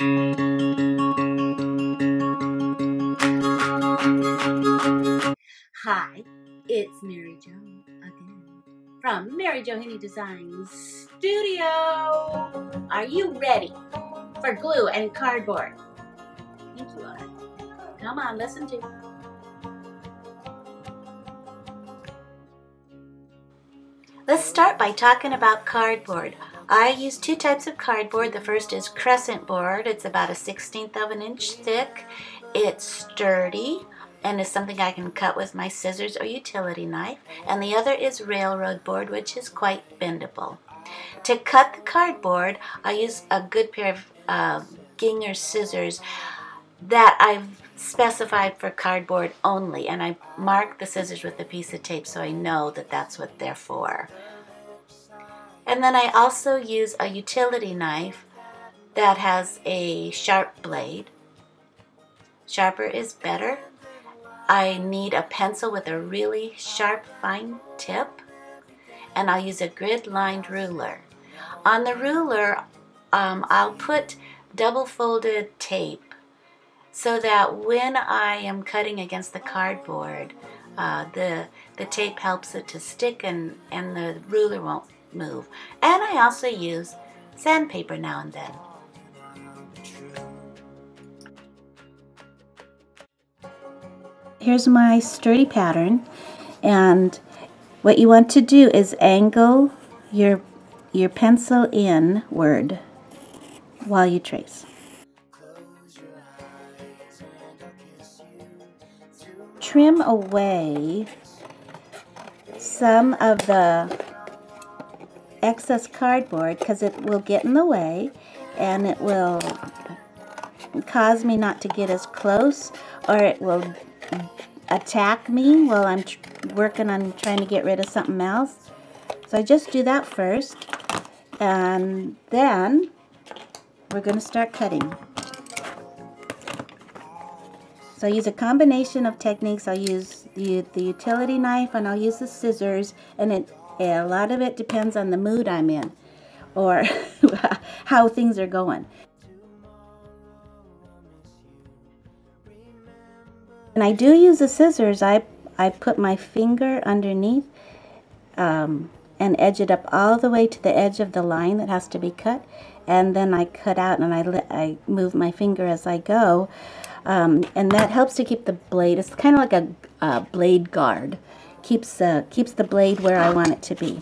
Hi, it's Mary Jo again from Mary Jo Hiney Designs Studio. Are you ready for glue and cardboard? I think you are. Come on, listen to. me. Let's start by talking about cardboard. I use two types of cardboard. The first is crescent board. It's about a 16th of an inch thick. It's sturdy and is something I can cut with my scissors or utility knife. And the other is railroad board, which is quite bendable. To cut the cardboard, I use a good pair of uh, Gingher scissors that I've specified for cardboard only, and I mark the scissors with a piece of tape so I know that that's what they're for. And then I also use a utility knife that has a sharp blade. Sharper is better. I need a pencil with a really sharp, fine tip, and I'll use a grid-lined ruler. On the ruler, um, I'll put double-folded tape so that when I am cutting against the cardboard, uh, the the tape helps it to stick and, and the ruler won't move. And I also use sandpaper now and then. Here's my sturdy pattern and what you want to do is angle your your pencil inward while you trace. Trim away some of the excess cardboard because it will get in the way and it will cause me not to get as close or it will attack me while I'm working on trying to get rid of something else. So I just do that first and then we're going to start cutting. So I use a combination of techniques. I'll use the, the utility knife and I'll use the scissors and it a lot of it depends on the mood I'm in or how things are going. And I do use the scissors. I, I put my finger underneath um, and edge it up all the way to the edge of the line that has to be cut. And then I cut out and I, I move my finger as I go. Um, and that helps to keep the blade, it's kind of like a, a blade guard keeps uh, keeps the blade where I want it to be.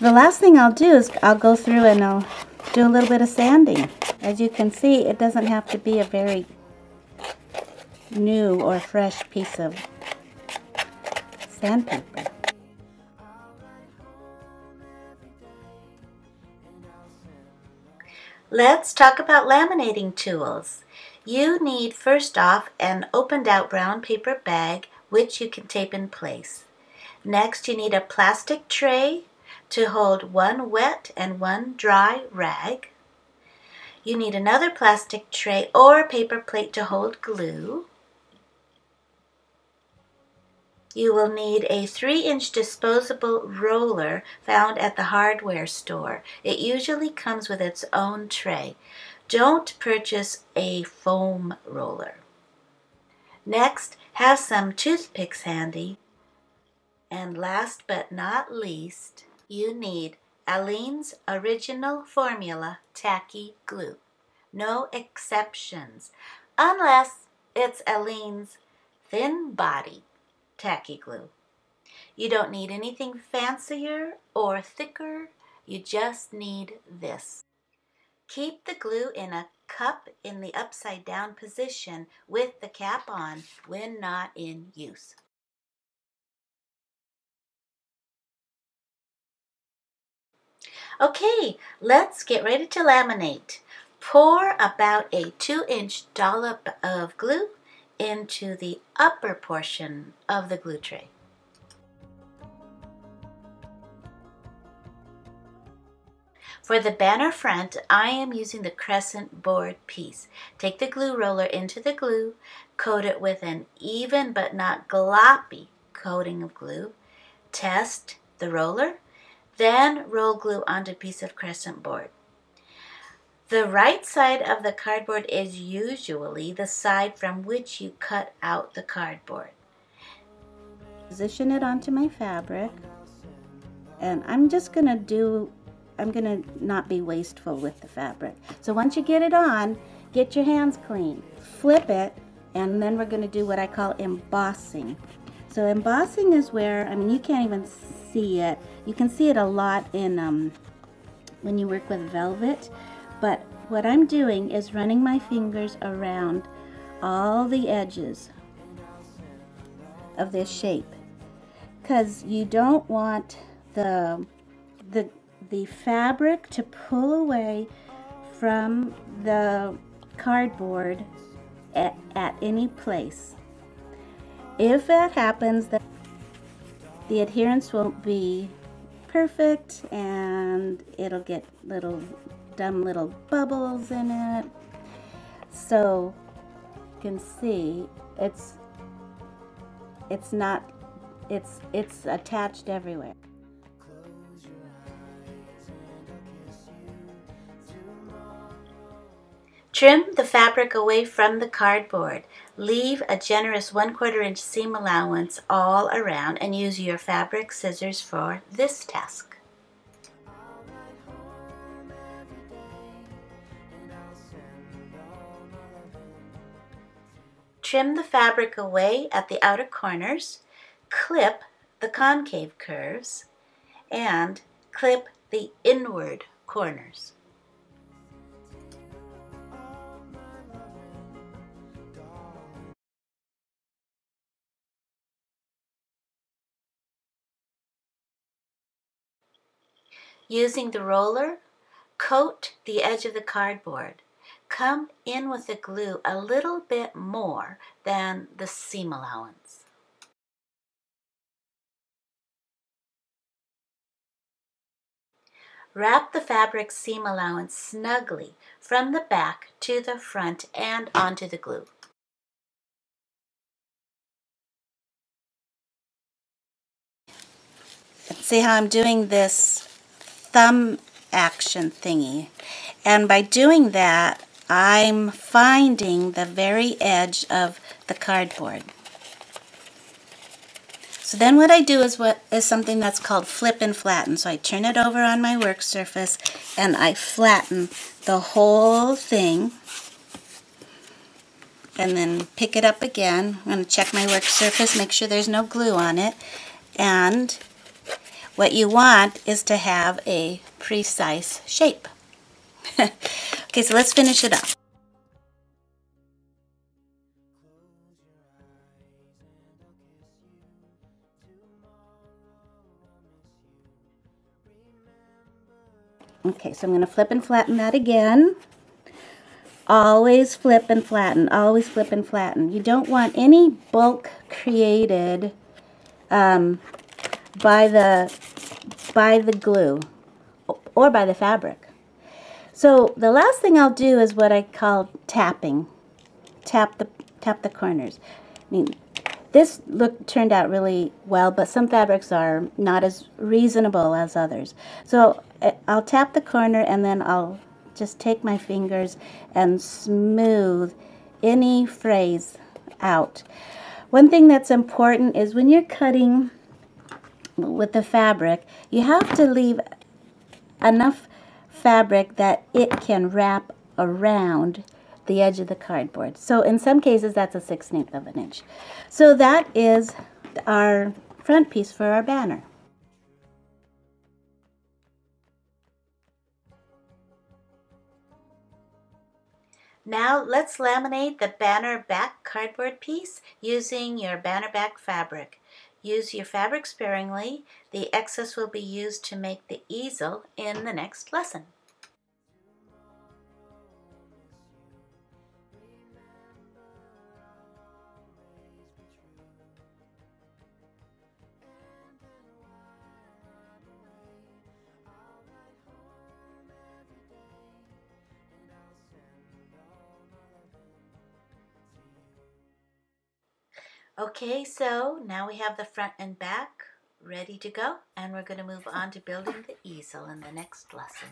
The last thing I'll do is I'll go through and I'll do a little bit of sanding. As you can see, it doesn't have to be a very new or fresh piece of sandpaper. Let's talk about laminating tools. You need first off an opened out brown paper bag which you can tape in place. Next, you need a plastic tray to hold one wet and one dry rag. You need another plastic tray or paper plate to hold glue. You will need a 3-inch disposable roller found at the hardware store. It usually comes with its own tray. Don't purchase a foam roller. Next, have some toothpicks handy and last but not least, you need Aleene's Original Formula Tacky Glue. No exceptions, unless it's Aleene's Thin Body Tacky Glue. You don't need anything fancier or thicker, you just need this. Keep the glue in a cup in the upside down position with the cap on when not in use. Okay, let's get ready to laminate. Pour about a 2 inch dollop of glue into the upper portion of the glue tray. For the banner front, I am using the crescent board piece. Take the glue roller into the glue, coat it with an even but not gloppy coating of glue. Test the roller then roll glue onto a piece of crescent board. The right side of the cardboard is usually the side from which you cut out the cardboard. Position it onto my fabric and I'm just gonna do I'm gonna not be wasteful with the fabric. So once you get it on, get your hands clean, flip it, and then we're gonna do what I call embossing. So embossing is where, I mean, you can't even see it. You can see it a lot in um, when you work with velvet, but what I'm doing is running my fingers around all the edges of this shape because you don't want the the the fabric to pull away from the cardboard at, at any place. If that happens, the, the adherence won't be perfect and it'll get little dumb little bubbles in it. So you can see it's it's not it's it's attached everywhere. Trim the fabric away from the cardboard. Leave a generous 1 quarter inch seam allowance all around and use your fabric scissors for this task. Trim the fabric away at the outer corners, clip the concave curves, and clip the inward corners. Using the roller, coat the edge of the cardboard. Come in with the glue a little bit more than the seam allowance. Wrap the fabric seam allowance snugly from the back to the front and onto the glue. See how I'm doing this thumb action thingy. And by doing that, I'm finding the very edge of the cardboard. So then what I do is what is something that's called flip and flatten. So I turn it over on my work surface and I flatten the whole thing and then pick it up again. I'm going to check my work surface, make sure there's no glue on it. And what you want is to have a precise shape. okay, so let's finish it up. Okay, so I'm going to flip and flatten that again. Always flip and flatten, always flip and flatten. You don't want any bulk created um, by the by the glue or by the fabric. So the last thing I'll do is what I call tapping. Tap the tap the corners. I mean, this look turned out really well, but some fabrics are not as reasonable as others. So eh, I'll tap the corner and then I'll just take my fingers and smooth any phrase out. One thing that's important is when you're cutting with the fabric, you have to leave enough fabric that it can wrap around the edge of the cardboard. So in some cases that's a 16th of an inch. So that is our front piece for our banner. Now let's laminate the banner back cardboard piece using your banner back fabric. Use your fabric sparingly. The excess will be used to make the easel in the next lesson. Okay, so now we have the front and back ready to go, and we're going to move on to building the easel in the next lesson.